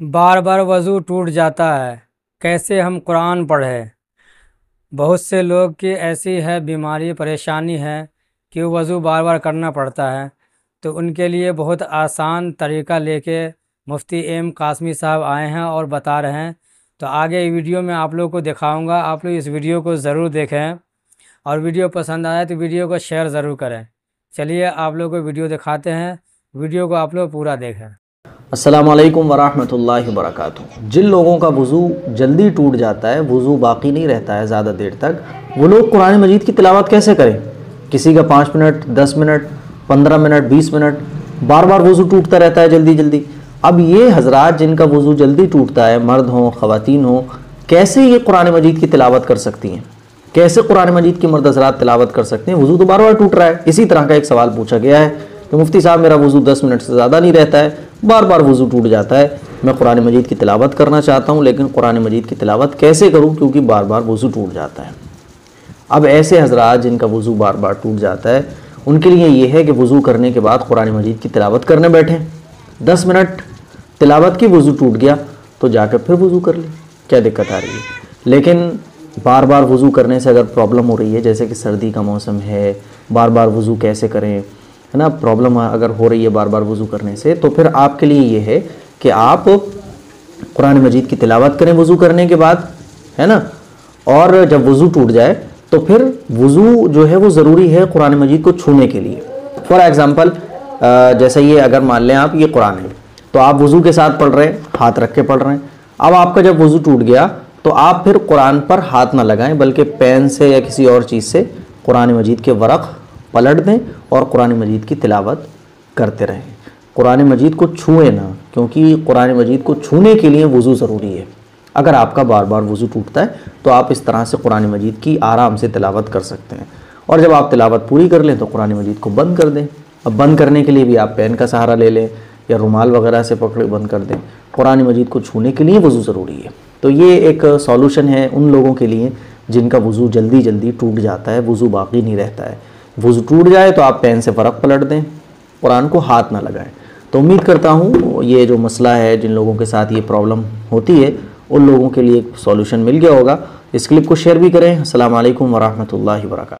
बार बार वज़ू टूट जाता है। कैसे हम कुरान पढ़ें? बहुत से लोग की ऐसी है बीमारी, परेशानी है कि वज़ू बार बार करना पड़ता है। तो उनके लिए बहुत आसान तरीका लेके मुफ्ती एम कासमी साहब आए हैं और बता रहे हैं। तो आगे वीडियो में आप लोग को दिखाऊँगा। आप लोग इस वीडियो को ज़रूर देखें। और वीडियो पसंद आए तो वीडियो को शेयर ज़रूर करें। चलिए आप लोग को वीडियो दिखाते हैं। वीडियो को आप लोग पूरा देखें। अस्सलाम वालेकुम वरहमतुल्लाहि वबरकातुहू। जिन लोगों का वज़ू जल्दी टूट जाता है, वज़ू बाकी नहीं रहता है ज़्यादा देर तक, वो लोग कुरान मजीद की तिलावत कैसे करें? किसी का पाँच मिनट, दस मिनट, पंद्रह मिनट, बीस मिनट, बार बार वज़ू टूटता रहता है जल्दी जल्दी। अब ये हजरात जिनका वज़ू जल्दी टूटता है, मर्द हों, ख़वातीन हों, कैसे ये कुरान मजीद की तिलावत कर सकती हैं? कैसे कुरान मजीद की मर्द हजरात तिलावत कर सकते हैं? वज़ू तो बार बार टूट रहा है। इसी तरह का एक सवाल पूछा गया है कि मुफ्ती साहब, मेरा वज़ू दस मिनट से ज़्यादा नहीं रहता है। बार बार वज़ू टूट जाता है। मैं कुरान मजीद की तिलावत करना चाहता हूँ, लेकिन कुरान मजीद की तिलावत कैसे करूँ? क्योंकि बार बार वज़ू टूट जाता है। अब ऐसे हजरात जिनका वज़ू बार बार टूट जाता है, उनके लिए ये है कि वज़ू करने के बाद कुरान मजीद की तिलावत करने बैठें। दस मिनट, तिलावत की वज़ू टूट गया तो जाकर फिर वज़ू कर लें। क्या दिक्कत आ रही है? लेकिन बार बार वज़ू करने से अगर प्रॉब्लम हो रही है, जैसे कि सर्दी का मौसम है बार बार वज़ू कैसे करें, है ना? प्रॉब्लम अगर हो रही है बार बार वज़ू करने से तो फिर आपके लिए ये है कि आप कुरान मजीद की तिलावत करें वज़ू करने के बाद, है ना? और जब वज़ू टूट जाए तो फिर वज़ू जो है वो ज़रूरी है कुरान मजीद को छूने के लिए। फॉर एग्ज़ाम्पल जैसे ये अगर मान लें आप, ये कुरान है तो आप वज़ू के साथ पढ़ रहे हैं, हाथ रख के पढ़ रहे हैं। अब आपका जब वज़ू टूट गया तो आप फिर कुरान पर हाथ ना लगाएँ, बल्कि पेन से या किसी और चीज़ से कुरान मजीद के वरक़ पलट दें और कुरान मजीद की तिलावत करते रहें। कुरान मजीद को छुएँ ना, क्योंकि कुरान मजीद को छूने के लिए वज़ू ज़रूरी है। अगर आपका बार बार वज़ू टूटता है तो आप इस तरह से कुरान मजीद की आराम से तिलावत कर सकते हैं। और जब आप तिलावत पूरी कर लें तो कुरान मजीद को बंद कर दें। अब बंद करने के लिए भी आप पेन का सहारा ले लें या रुमाल वगैरह से पकड़े बंद कर दें। कुरान मजीद को छूने के लिए वज़ू ज़रूरी है। तो ये एक सॉल्यूशन है उन लोगों के लिए जिनका वज़ू जल्दी जल्दी टूट जाता है, वज़ू बाकी नहीं रहता है। वज़ू टूट जाए तो आप पेन से फ़र्क पलट दें, कुरान को हाथ ना लगाएँ। तो उम्मीद करता हूँ ये जो मसला है, जिन लोगों के साथ ये प्रॉब्लम होती है, उन लोगों के लिए एक सॉल्यूशन मिल गया होगा। इस क्लिप को शेयर भी करें। असल वरहमल वर्का